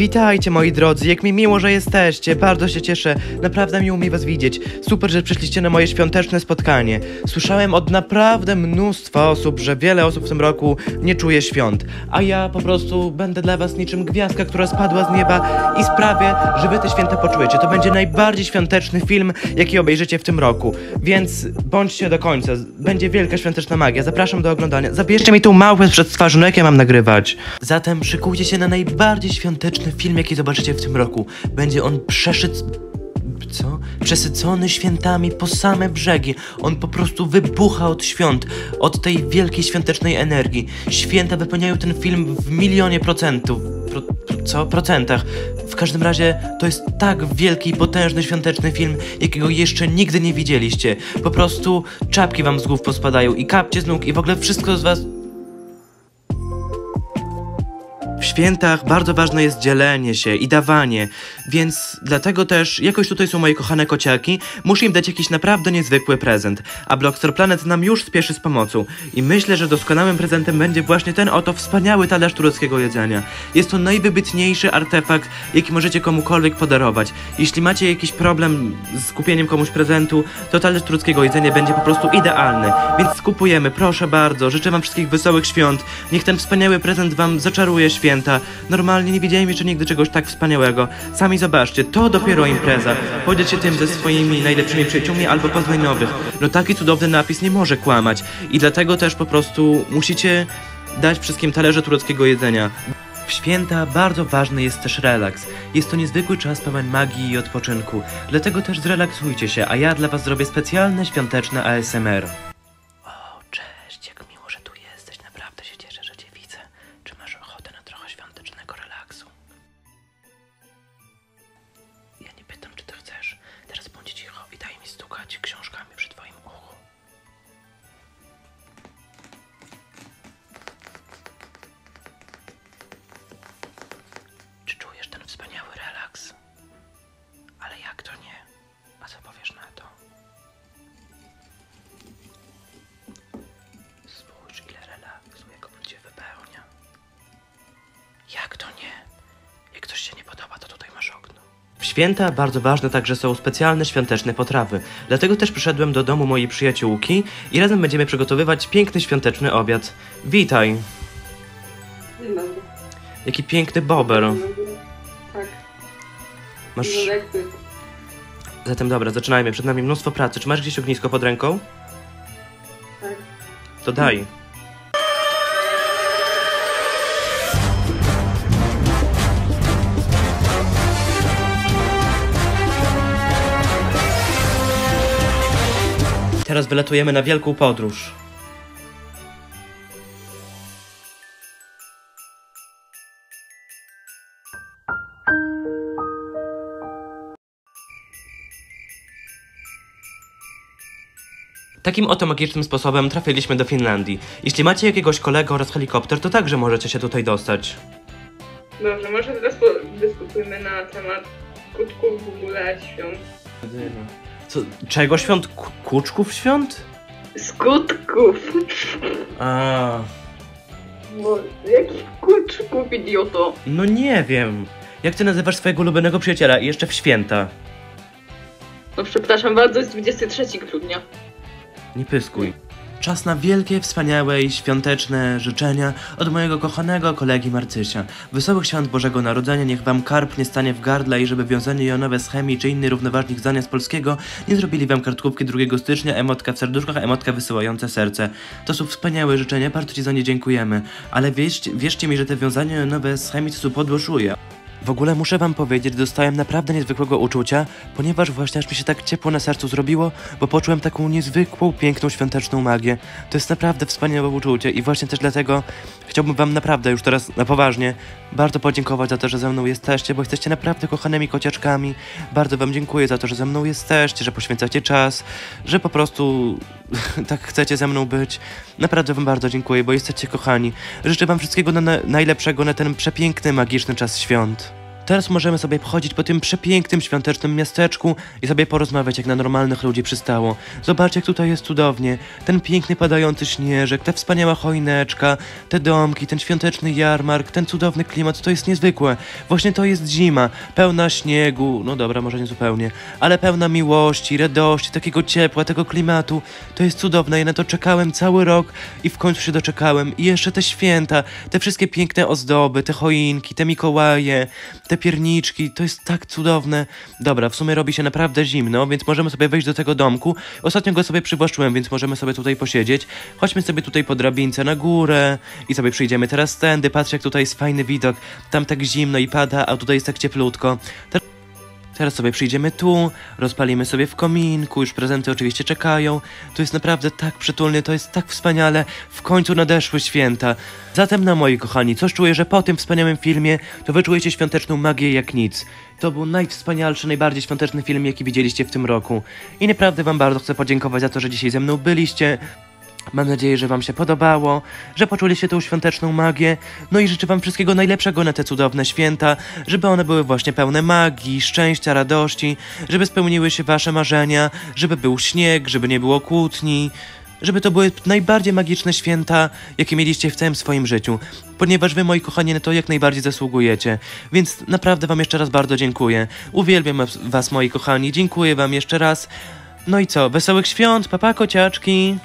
Witajcie moi drodzy, jak mi miło, że jesteście, bardzo się cieszę, naprawdę miło mi was widzieć. Super, że przyszliście na moje świąteczne spotkanie. Słyszałem od naprawdę mnóstwa osób, że wiele osób w tym roku nie czuje świąt, a ja po prostu będę dla was niczym gwiazdka, która spadła z nieba i sprawię, że wy te święta poczujecie. To będzie najbardziej świąteczny film, jaki obejrzycie w tym roku, więc bądźcie do końca, będzie wielka świąteczna magia, zapraszam do oglądania. Zabierzcie mi tą małpę przed twarzy, no ja mam nagrywać? Zatem szykujcie się na najbardziej świąteczny film, jaki zobaczycie w tym roku. Będzie on przeszyc... Co? Przesycony świętami po same brzegi. On po prostu wybucha od świąt, od tej wielkiej świątecznej energii. Święta wypełniają ten film w milionie procentów. Pro, co? Procentach. W każdym razie to jest tak wielki potężny świąteczny film, jakiego jeszcze nigdy nie widzieliście. Po prostu czapki wam z głów pospadają i kapcie z nóg i w ogóle wszystko z was świętach bardzo ważne jest dzielenie się i dawanie, więc dlatego też jakoś tutaj są moje kochane kociaki, muszę im dać jakiś naprawdę niezwykły prezent, a Blockster Planet nam już spieszy z pomocą. I myślę, że doskonałym prezentem będzie właśnie ten oto wspaniały talerz tureckiego jedzenia. Jest to najwybitniejszy artefakt, jaki możecie komukolwiek podarować. Jeśli macie jakiś problem z kupieniem komuś prezentu, to talerz tureckiego jedzenia będzie po prostu idealny, więc skupujemy, proszę bardzo, życzę wam wszystkich wesołych świąt, niech ten wspaniały prezent wam zaczaruje święta. Normalnie nie widziałem jeszcze nigdy czegoś tak wspaniałego. Sami zobaczcie, to dopiero impreza. Podziel się tym ze swoimi najlepszymi przyjaciółmi albo poznaj nowych. No taki cudowny napis nie może kłamać. I dlatego też po prostu musicie dać wszystkim talerze tureckiego jedzenia. W święta bardzo ważny jest też relaks. Jest to niezwykły czas pełen magii i odpoczynku. Dlatego też zrelaksujcie się, a ja dla was zrobię specjalne świąteczne ASMR. To nie? Jak coś się nie podoba, to tutaj masz okno. W święta bardzo ważne także są specjalne świąteczne potrawy. Dlatego też przyszedłem do domu mojej przyjaciółki i razem będziemy przygotowywać piękny świąteczny obiad. Witaj! Dzień dobry. Jaki piękny bober. Tak. Masz... Zatem dobra, zaczynajmy. Przed nami mnóstwo pracy. Czy masz gdzieś ognisko pod ręką? Tak. To daj. Teraz wylatujemy na wielką podróż. Takim oto magicznym sposobem trafiliśmy do Finlandii. Jeśli macie jakiegoś kolegę oraz helikopter, to także możecie się tutaj dostać. Dobrze, może teraz dyskutujmy na temat skutków w ogóle świąt. Co, czego świąt? Ku- Kuczków świąt? Skutków! A, Bo jakich kuczków, idioto? no nie wiem. Jak ty nazywasz swojego ulubionego przyjaciela i jeszcze w święta? No przepraszam bardzo, jest 23 grudnia. Nie pyskuj. Czas na wielkie, wspaniałe i świąteczne życzenia od mojego kochanego kolegi Marcysia. Wesołych świąt Bożego Narodzenia, niech wam karp nie stanie w gardle i żeby wiązanie jonowe z chemii czy innych równoważnych zdań z polskiego nie zrobili wam kartkówki 2 stycznia, emotka w serduszkach, emotka wysyłające serce. To są wspaniałe życzenia, bardzo ci za nie dziękujemy. Ale wierzcie, wierzcie mi, że te wiązania jonowe z chemii to są podłożuje. W ogóle muszę wam powiedzieć, dostałem naprawdę niezwykłego uczucia, ponieważ właśnie aż mi się tak ciepło na sercu zrobiło, bo poczułem taką niezwykłą, piękną, świąteczną magię. To jest naprawdę wspaniałe uczucie i właśnie też dlatego chciałbym wam naprawdę już teraz na poważnie bardzo podziękować za to, że ze mną jesteście, bo jesteście naprawdę kochanymi kociaczkami. Bardzo wam dziękuję za to, że ze mną jesteście, że poświęcacie czas, że po prostu tak chcecie ze mną być. Naprawdę wam bardzo dziękuję, bo jesteście kochani. Życzę wam wszystkiego na, na, najlepszego na ten przepiękny, magiczny czas świąt. Teraz możemy sobie pochodzić po tym przepięknym, świątecznym miasteczku i sobie porozmawiać jak na normalnych ludzi przystało. Zobaczcie, jak tutaj jest cudownie. Ten piękny padający śnieżek, ta wspaniała choineczka, te domki, ten świąteczny jarmark, ten cudowny klimat, to jest niezwykłe. Właśnie to jest zima, pełna śniegu, no dobra, może nie zupełnie, ale pełna miłości, radości, takiego ciepła, tego klimatu. To jest cudowne, ja na to czekałem cały rok i w końcu się doczekałem. I jeszcze te święta, te wszystkie piękne ozdoby, te choinki, te Mikołaje, te pierniczki, to jest tak cudowne. Dobra, w sumie robi się naprawdę zimno, więc możemy sobie wejść do tego domku. Ostatnio go sobie przywłaszczyłem, więc możemy sobie tutaj posiedzieć. Chodźmy sobie tutaj po drabince na górę i sobie przyjdziemy teraz tędy. Patrz, jak tutaj jest fajny widok. Tam tak zimno i pada, a tutaj jest tak cieplutko. Te- Teraz sobie przyjdziemy tu, rozpalimy sobie w kominku, już prezenty oczywiście czekają. To jest naprawdę tak przytulnie, to jest tak wspaniale. W końcu nadeszły święta. Zatem, na moi kochani, coś czuję, że po tym wspaniałym filmie to wyczujecie świąteczną magię jak nic. To był najwspanialszy, najbardziej świąteczny film, jaki widzieliście w tym roku. I naprawdę wam bardzo chcę podziękować za to, że dzisiaj ze mną byliście. Mam nadzieję, że Wam się podobało, że poczuliście tą świąteczną magię. No i życzę Wam wszystkiego najlepszego na te cudowne święta, żeby one były właśnie pełne magii, szczęścia, radości, żeby spełniły się Wasze marzenia, żeby był śnieg, żeby nie było kłótni, żeby to były najbardziej magiczne święta, jakie mieliście w całym swoim życiu, ponieważ Wy, moi kochani, na to jak najbardziej zasługujecie. Więc naprawdę Wam jeszcze raz bardzo dziękuję. Uwielbiam Was, moi kochani, dziękuję Wam jeszcze raz. No i co, wesołych świąt, papa kociaczki!